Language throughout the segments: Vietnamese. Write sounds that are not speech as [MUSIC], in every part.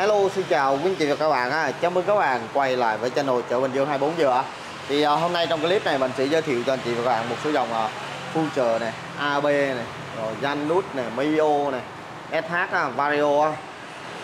Hello, xin chào quý anh chị và các bạn ha. Chào mừng các bạn quay lại với channel chợ Bình Dương 24 giờ. Thì à, hôm nay trong clip này mình sẽ giới thiệu cho anh chị và các bạn một số dòng uh, Future này, AB này, rồi Janus này, Mio này, SH uh, à, Vario.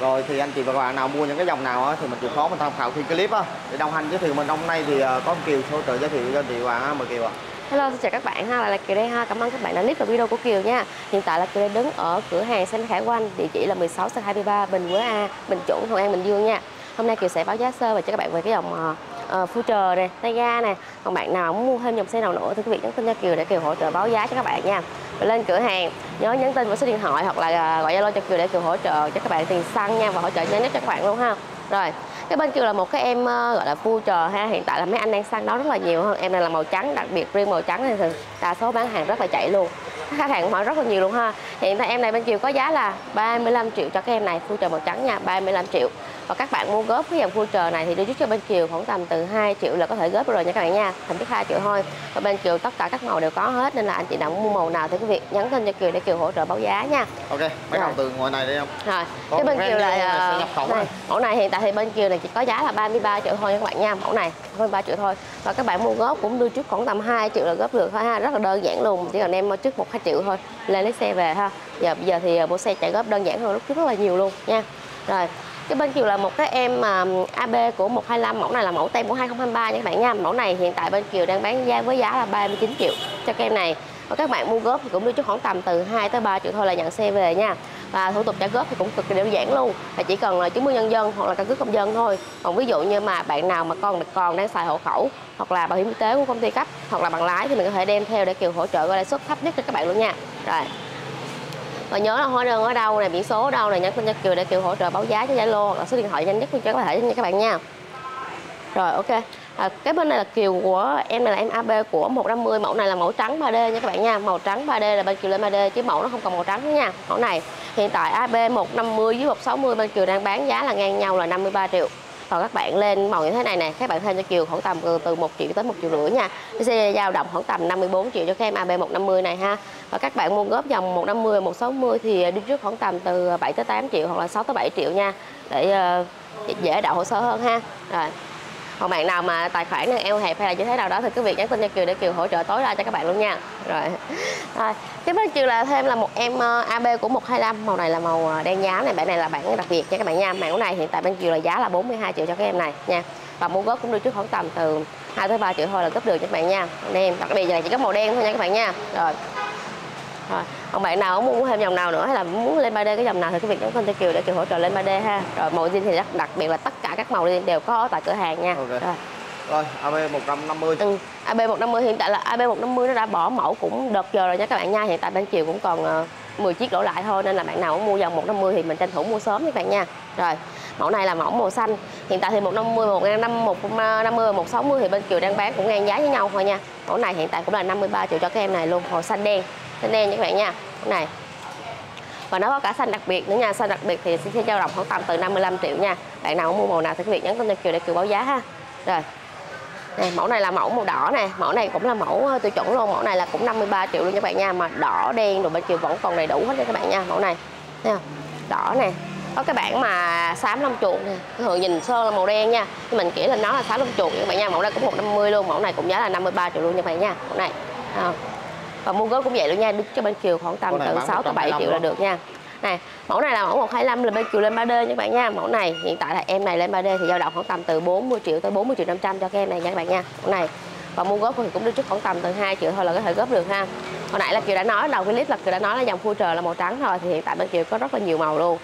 Rồi thì anh chị và các bạn nào mua những cái dòng nào thì mình chịu khó mình tham khảo khi clip. Để đồng hành giới thiệu mình hôm nay thì uh, có Kiều hỗ trợ giới thiệu cho anh chị và các bạn mời Kiều ạ. Hello, xin chào các bạn ha, lại là Kiều đây ha. Cảm ơn các bạn đã click vào video của Kiều nha. Hiện tại là Kiều đang đứng ở cửa hàng Xanh Khải Quanh, địa chỉ là 16 23 Bình Quế A, Bình Chuẩn, Hội An, Bình Dương nha. Hôm nay Kiều sẽ báo giá sơ và cho các bạn về cái dòng uh, Future này, tay ga này. Còn bạn nào muốn mua thêm dòng xe nào nữa thì quý vị nhắn tin cho Kiều để Kiều hỗ trợ báo giá cho các bạn nha. Và lên cửa hàng nhớ nhắn tin vào số điện thoại hoặc là ờ, gọi Zalo cho Kiều để Kiều hỗ trợ cho các bạn tiền xăng nha và hỗ trợ nhanh nhất cho các bạn luôn ha. Rồi, cái bên kia là một cái em ờ, gọi là future ha. Hiện tại là mấy anh đang săn đó rất là nhiều hơn. Em này là màu trắng, đặc biệt riêng màu trắng này thì đa số bán hàng rất là chạy luôn. [LAUGHS] Khách hàng hỏi rất là nhiều luôn ha. Hiện tại em này bên chiều có giá là 35 triệu cho cái em này future màu trắng nha 35 triệu và các bạn mua góp cái dòng future này thì đưa trước cho bên chiều khoảng tầm từ 2 triệu là có thể góp rồi nha các bạn nha. Thành tích 2 triệu thôi. Và bên chiều tất cả các màu đều có hết nên là anh chị nào muốn mua màu nào thì quý vị nhắn tin cho kiều để kiều hỗ trợ báo giá nha. Ok, bắt đầu từ ngoài này đi không? rồi. Có cái bên kiều là khẩu này, này. mẫu này hiện tại thì bên kiều này chỉ có giá là 33 triệu thôi nha các bạn nha. Mẫu này 33 triệu thôi. Và các bạn mua góp cũng đưa trước khoảng tầm 2 triệu là góp được thôi ha. Rất là đơn giản luôn chỉ cần em trước một hai triệu thôi lên lấy xe về ha. Giờ bây giờ thì mua xe chạy góp đơn giản hơn lúc trước rất là nhiều luôn nha. Rồi cái bên kiều là một cái em mà AB của 125 mẫu này là mẫu tem của 2023 nha các bạn nha. Mẫu này hiện tại bên kiều đang bán giá với giá là 39 triệu cho cái em này. Và các bạn mua góp thì cũng đưa trước khoảng tầm từ 2 tới 3 triệu thôi là nhận xe về nha. Và thủ tục trả góp thì cũng cực kỳ đơn giản luôn, là chỉ cần là chứng minh nhân dân hoặc là căn cước công dân thôi. Còn ví dụ như mà bạn nào mà con còn đang xài hộ khẩu hoặc là bảo hiểm y tế của công ty cấp hoặc là bằng lái thì mình có thể đem theo để kiều hỗ trợ gọi lãi suất thấp nhất cho các bạn luôn nha. Rồi và nhớ là hóa đơn ở đâu này biển số ở đâu này nhắn tin cho kiều để kiều hỗ trợ báo giá cho zalo hoặc là số điện thoại nhanh nhất cho có thể nha các bạn nha. Rồi ok. À, cái bên này là kiều của em này là em AB của 150 mẫu này là mẫu trắng 3D nha các bạn nha. Màu trắng 3D là bên kiều lên 3D chứ mẫu nó không còn màu trắng nữa nha. Mẫu này hiện tại AB 150 với 160 bên kiều đang bán giá là ngang nhau là 53 triệu còn các bạn lên màu như thế này nè các bạn thêm cho Kiều khoảng tầm từ, 1 triệu tới 1 triệu rưỡi nha. Nó sẽ dao động khoảng tầm 54 triệu cho các em AB 150 này ha. Và các bạn mua góp dòng 150 160 thì đi trước khoảng tầm từ 7 tới 8 triệu hoặc là 6 tới 7 triệu nha để ờ, dễ đậu hồ sơ hơn ha. Rồi còn bạn nào mà tài khoản đang eo hẹp hay là như thế nào đó thì cứ việc nhắn tin cho Kiều để Kiều hỗ trợ tối đa cho các bạn luôn nha. Rồi. [LAUGHS] À, tiếp theo Kiều là thêm là một em ờ, AB của 125 màu này là màu ờ, đen nhám này bạn này là bản đặc biệt nha các bạn nha. Mẫu này hiện tại bên Kiều là giá là 42 triệu cho các em này nha. Và mua góp cũng đưa trước khoảng tầm từ 2 tới 3 triệu thôi là cấp được cho các bạn nha. Em đặc biệt này chỉ có màu đen thôi nha các bạn nha. Rồi rồi còn bạn nào muốn thêm dòng nào nữa hay là muốn lên 3D cái dòng nào thì cái việc nhắn tin cho Kiều để Kiều hỗ trợ lên 3D ha rồi màu zin thì đặc, đặc biệt là tất cả các màu zin đều có tại cửa hàng nha Ok. rồi Rồi, AB 150. Ừ, AB 150 hiện tại là AB 150 nó đã bỏ mẫu cũng đợt giờ rồi nha các bạn nha. Hiện tại bên chiều cũng còn uh, 10 chiếc đổ lại thôi nên là bạn nào muốn mua dòng 150 thì mình tranh thủ mua sớm các bạn nha. Rồi, mẫu này là mẫu màu xanh. Hiện tại thì 150, 150, 150 và 160 thì bên Kiều đang bán cũng ngang giá với nhau thôi nha. Mẫu này hiện tại cũng là 53 triệu cho các em này luôn, màu xanh đen. Xanh đen nha các bạn nha. cái này. Và nó có cả xanh đặc biệt nữa nha xanh đặc biệt thì sẽ dao động khoảng tầm từ 55 triệu nha. Bạn nào muốn mua màu nào thì quý vị nhắn tin cho Kiều để Kiều báo giá ha. Rồi. Này, mẫu này là mẫu màu đỏ nè mẫu này cũng là mẫu ờ, tiêu chuẩn luôn mẫu này là cũng 53 triệu luôn các bạn nha mà đỏ đen rồi bên chiều vẫn còn đầy đủ hết nha các bạn nha mẫu này. Thấy không? Đỏ nè. Có cái bản mà xám lông chuột nè thường nhìn sơ là màu đen nha. Nhưng mình kể là nó là xám lông chuột các bạn nha mẫu này cũng 150 luôn mẫu này cũng giá là 53 triệu luôn nha các bạn nha mẫu này. Không? Và mua góp cũng vậy luôn nha đứng cho bên kiều khoảng tầm từ bán 6 tới 7 triệu là 125 được nha. Này mẫu này là mẫu 125 là bên kiều lên 3D nha các bạn nha. Mẫu này hiện tại là em này lên 3D thì dao động khoảng tầm từ 40 triệu tới 40 triệu 500 cho cái em này nha các bạn nha. Mẫu này và mua góp thì cũng đưa trước khoảng tầm từ 2 triệu thôi là có thể góp được ha. Hồi nãy là kiều đã nói đầu clip là kiều đã nói là dòng future là màu trắng rồi thì hiện tại bên kiều có rất là nhiều màu luôn.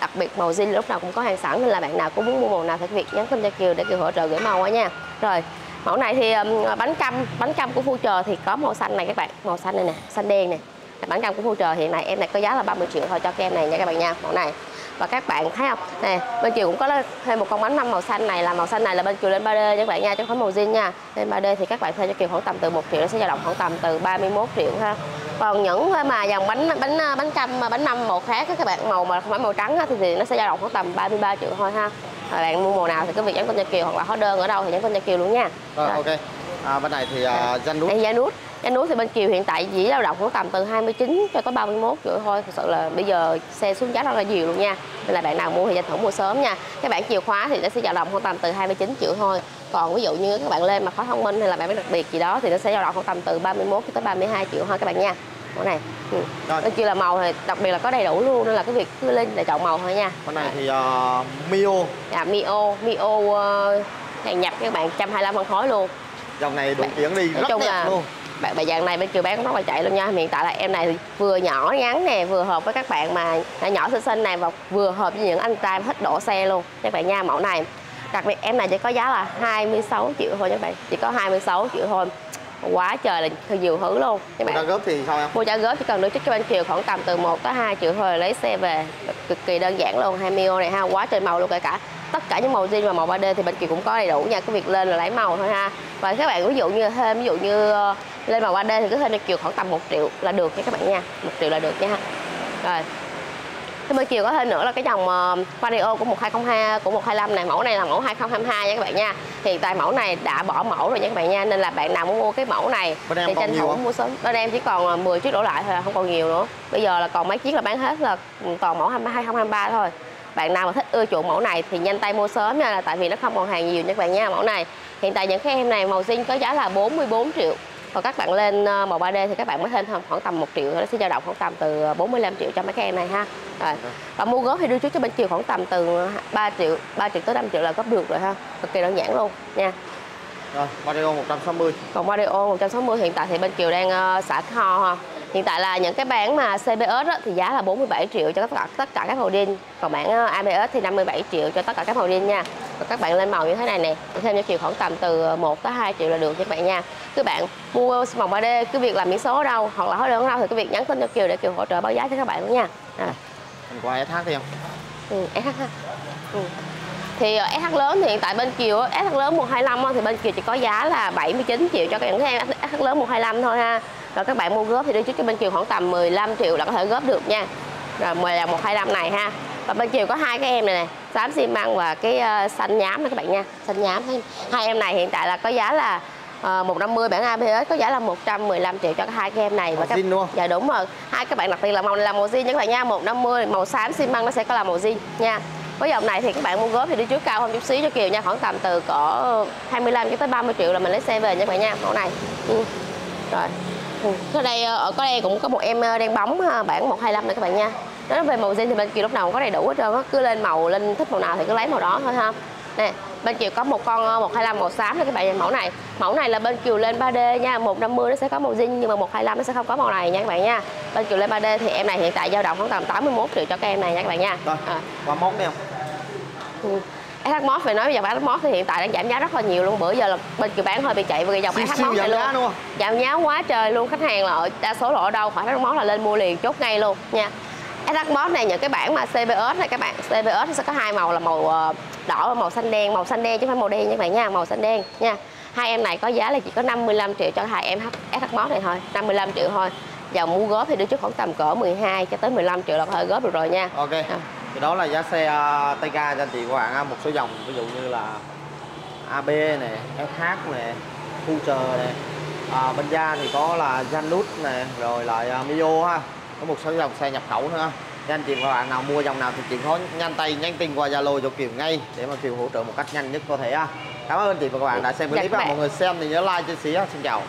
Đặc biệt màu zin lúc nào cũng có hàng sẵn nên là bạn nào cũng muốn mua màu nào thì việc nhắn tin cho kiều để kiều hỗ trợ gửi màu á nha. Rồi mẫu này thì bánh cam bánh cam của future thì có màu xanh này các bạn, màu xanh này nè, xanh đen nè bánh cam của future hiện nay em này có giá là 30 triệu thôi cho cái em này nha các bạn nha mẫu này. Và các bạn thấy không? Nè bên chiều cũng có thêm một con bánh mâm màu xanh này là màu xanh này là bên chiều lên 3D nha các bạn nha chứ không màu zin nha. Lên 3D thì các bạn thuê cho kiều khoảng tầm từ 1 triệu nó sẽ dao động khoảng tầm từ 31 triệu ha còn những mà dòng bánh bánh bánh căm bánh mâm màu khác các bạn màu mà không phải màu trắng thì, thì nó sẽ dao động khoảng tầm 33 triệu thôi ha. Rồi bạn mua màu nào thì cứ việc nhắn tin cho kiều hoặc là hóa đơn ở đâu thì nhắn tin cho kiều luôn nha. Rồi, ok. À, bên này thì uh, danh nút. Đây giá nút. Thì bên Kiều hiện tại chỉ dao động khoảng tầm từ 29 cho tới 31 triệu thôi. Thực sự là bây giờ xe xuống giá rất là nhiều luôn nha. Nên là bạn nào mua thì tranh thủ mua sớm nha. Cái bản chìa khóa thì nó sẽ dao động khoảng tầm từ 29 triệu thôi. Còn ví dụ như các bạn lên mà khóa thông minh hay là bản đặc biệt gì đó thì nó sẽ dao động khoảng tầm từ 31 cho tới 32 triệu thôi các bạn nha. Mẫu này ừ. Rồi. bên kia là màu thì đặc biệt là có đầy đủ luôn nên là cái việc cứ lên để chọn màu thôi nha. Bên này thì uh, Mio. Dạ, Mio Mio uh, hàng nhập các bạn 125 phân khối luôn dòng này đủ Bạn- tiếng đi rất chung đẹp là luôn. bạn bài dàn này bên kiều bán cũng rất là chạy luôn nha. Hiện tại là em này thì vừa nhỏ ngắn nè vừa hợp với các bạn mà nhỏ xinh xinh này và vừa hợp với những anh trai thích độ xe luôn. Các bạn nha mẫu này. Đặc biệt em này chỉ có giá là 26 triệu thôi các bạn. Chỉ có 26 triệu thôi. Quá trời là nhiều thứ luôn. Các Người ta bạn góp thì sao em? Mua trả góp chỉ cần đưa trước cho bên kiều khoảng tầm từ 1 tới 2 triệu thôi lấy xe về. Cực kỳ đơn giản luôn hai mio này ha. Quá trời màu luôn kể cả tất cả những màu zin và màu 3D thì bên kiều cũng có đầy đủ nha cái việc lên là lấy màu thôi ha và các bạn ví dụ như thêm ví dụ như ờ, lên màu 3D thì cứ thêm cho kiều khoảng tầm 1 triệu là được nha các bạn nha 1 triệu là được nha ha rồi Thế bên Kiều có thêm nữa là cái dòng uh, Vario của 1202 của 125 này mẫu này là mẫu 2022 nha các bạn nha. Hiện tại mẫu này đã bỏ mẫu rồi nha các bạn nha nên là bạn nào muốn mua cái mẫu này Bên thì tranh thủ mua sớm. Bên em chỉ còn ờ, 10 chiếc đổ lại thôi, à, không còn nhiều nữa. Bây giờ là còn mấy chiếc là bán hết là còn mẫu 22 2023 thôi. Bạn nào mà thích ưa chuộng mẫu này thì nhanh tay mua sớm nha là tại vì nó không còn hàng nhiều nha các bạn nha mẫu này. Hiện tại những cái em này màu zin có giá là 44 triệu còn các bạn lên ờ, màu 3D thì các bạn mới thêm khoảng tầm 1 triệu nó sẽ dao động khoảng tầm từ 45 triệu cho mấy cái em này ha rồi và mua góp thì đưa trước cho bên chiều khoảng tầm từ 3 triệu 3 triệu tới 5 triệu là góp được rồi ha cực kỳ đơn giản luôn nha rồi Vario 160 còn Vario 160 hiện tại thì bên Kiều đang ờ, xả kho ha. Hiện tại là những cái bán mà CBS thì giá là 47 triệu cho tất cả tất cả các màu đen. Còn bản ờ, ABS thì 57 triệu cho tất cả các màu đen nha. Còn các bạn lên màu như thế này nè, thêm cho Kiều khoảng tầm từ 1 tới 2 triệu là được các bạn nha. Các bạn mua màu 3D cứ việc làm biển số ở đâu hoặc là hóa đơn ở đâu thì cái việc nhắn tin cho Kiều để Kiều hỗ trợ báo giá cho các bạn luôn nha. À. Mình qua SH đi em Ừ, SH ha. Ừ. Thì ờ, SH lớn thì hiện tại bên Kiều SH lớn 125 á, thì bên Kiều chỉ có giá là 79 triệu cho những cái em SH lớn 125 thôi ha. Rồi các bạn mua góp thì đưa trước cho bên Kiều khoảng tầm 15 triệu là có thể góp được nha. Rồi mời là 125 này ha. Và bên Kiều có hai cái em này nè, xám xi măng và cái ờ, xanh nhám này các bạn nha. Xanh nhám thấy hai em này hiện tại là có giá là uh, 150 bản ABS có giá là 115 triệu cho hai cái em này Màu các đúng không? Dạ đúng rồi. Hai các bạn đặc biệt là màu này là màu zin nha các bạn nha, 150 màu xám xi măng nó sẽ có là màu zin nha. Với dòng này thì các bạn mua góp thì đi trước cao hơn chút xíu cho Kiều nha, khoảng tầm từ cỡ 25 cho tới 30 triệu là mình lấy xe về nha các bạn nha, mẫu này. Ừ. Rồi. Ừ. Ở đây ở có đây cũng có một em ờ, đen bóng ờ, bản 125 này các bạn nha. Nói về màu zin thì bên Kiều lúc nào cũng có đầy đủ hết trơn á, cứ lên màu lên thích màu nào thì cứ lấy màu đó thôi ha. Nè, bên Kiều có một con ờ, 125 màu xám này các bạn mẫu này. Mẫu này là bên Kiều lên 3D nha, 150 nó sẽ có màu zin nhưng mà 125 nó sẽ không có màu này nha các bạn nha. Bên Kiều lên 3D thì em này hiện tại dao động khoảng tầm 81 triệu cho các em này nha các bạn nha. Rồi À. qua món đi em Ừ. Mod phải nói bây giờ SH Mod thì hiện tại đang giảm giá rất là nhiều luôn. Bữa giờ là bên Kiều bán hơi bị chạy về dòng Mod này luôn. đúng không? giảm giá quá trời luôn. Khách hàng là ở đa số là ở đâu? Khỏi SH Mod là lên mua liền chốt ngay luôn nha. Mod này những cái bản mà CBS này các bạn CBS sẽ có hai màu là màu ờ, đỏ và màu xanh đen. Màu xanh đen chứ không phải màu đen các bạn nha màu xanh đen nha. Hai em này có giá là chỉ có 55 triệu cho hai em Mod này thôi 55 triệu thôi. Và mua góp thì đưa trước khoảng tầm cỡ 12 cho tới 15 triệu là có thể góp được rồi nha. Ok. À. thì đó là giá xe uh, Tayca cho anh chị các bạn một số dòng ví dụ như là AB này FH này Future này à, bên da thì có là Janus này rồi lại uh, Mio ha có một số dòng xe nhập khẩu nữa. Cho anh chị và bạn nào mua dòng nào thì chịu khó nhanh tay nhắn tin qua Zalo cho Kiều ngay để mà Kiều hỗ trợ một cách nhanh nhất có thể ha. Cảm ơn anh chị và các bạn đã xem clip bạn. mọi người xem thì nhớ like chia sẻ xin chào